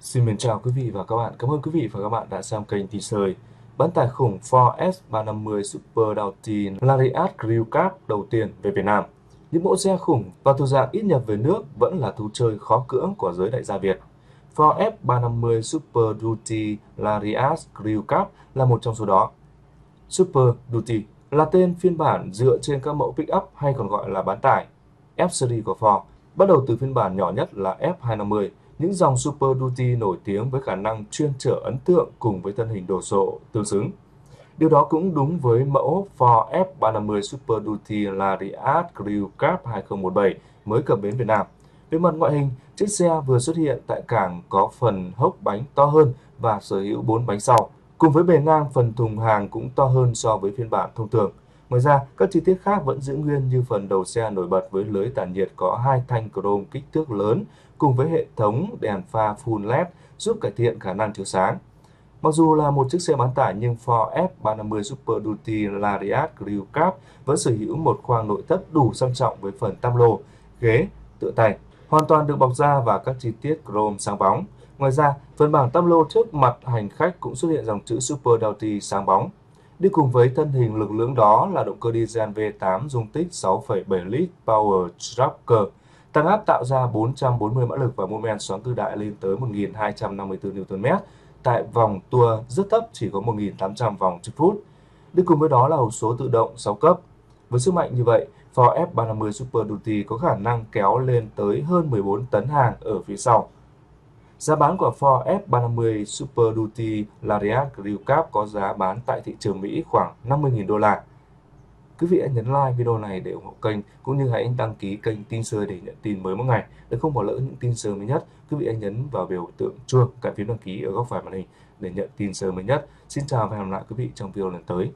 Xin mến chào quý vị và các bạn. Cảm ơn quý vị và các bạn đã xem kênh tin sơi. Bán tải khủng Ford S350 Super Doughty Lariat Crew Cab đầu tiên về Việt Nam. Những mẫu xe khủng và thuộc dạng ít nhập về nước vẫn là thú chơi khó cưỡng của giới đại gia Việt. Ford F350 Super Duty Lariat Crew Cab là một trong số đó. Super Duty là tên phiên bản dựa trên các mẫu pickup hay còn gọi là bán tải F-Series của Ford, bắt đầu từ phiên bản nhỏ nhất là F250 những dòng Super Duty nổi tiếng với khả năng chuyên trở ấn tượng cùng với thân hình đồ sộ tương xứng. Điều đó cũng đúng với mẫu Ford F350 Super Duty Lariat Crew Cab 2017 mới cập bến Việt Nam. Về mặt ngoại hình, chiếc xe vừa xuất hiện tại cảng có phần hốc bánh to hơn và sở hữu 4 bánh sau. Cùng với bề ngang, phần thùng hàng cũng to hơn so với phiên bản thông thường. Ngoài ra, các chi tiết khác vẫn giữ nguyên như phần đầu xe nổi bật với lưới tản nhiệt có hai thanh chrome kích thước lớn cùng với hệ thống đèn pha full LED giúp cải thiện khả năng chiếu sáng. Mặc dù là một chiếc xe bán tải nhưng Ford F350 Super Duty Lariat Crew Cab vẫn sở hữu một khoang nội thất đủ sang trọng với phần tam lô, ghế, tựa tay, hoàn toàn được bọc da và các chi tiết chrome sáng bóng. Ngoài ra, phần bảng tam lô trước mặt hành khách cũng xuất hiện dòng chữ Super Duty sáng bóng. Đi cùng với thân hình lực lưỡng đó là động cơ diesel V8 dung tích 6,7 lít Power Tracker Tăng áp tạo ra 440 mã lực và mô men xoắn tư đại lên tới 1.254 Nm tại vòng tua rất thấp chỉ có 1.800 vòng trên phút. Đi cùng với đó là hộp số tự động 6 cấp. Với sức mạnh như vậy, Ford F350 Super Duty có khả năng kéo lên tới hơn 14 tấn hàng ở phía sau. Giá bán của Ford F350 Super Duty Lariat Crew Cab có giá bán tại thị trường Mỹ khoảng 50.000 đô la. Quý vị hãy nhấn like video này để ủng hộ kênh, cũng như hãy đăng ký kênh tin sơ để nhận tin mới mỗi ngày để không bỏ lỡ những tin sớm mới nhất. Quý vị hãy nhấn vào biểu tượng chuông cạnh phím đăng ký ở góc phải màn hình để nhận tin sớm mới nhất. Xin chào và hẹn gặp lại quý vị trong video lần tới.